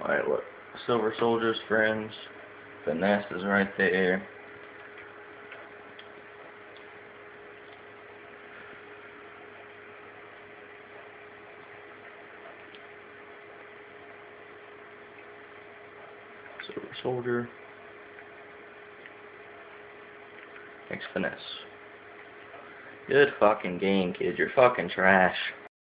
Alright, look. Silver Soldier's friends. Finesse is right there. Silver Soldier. Thanks, Finesse. Good fucking game, kid. You're fucking trash.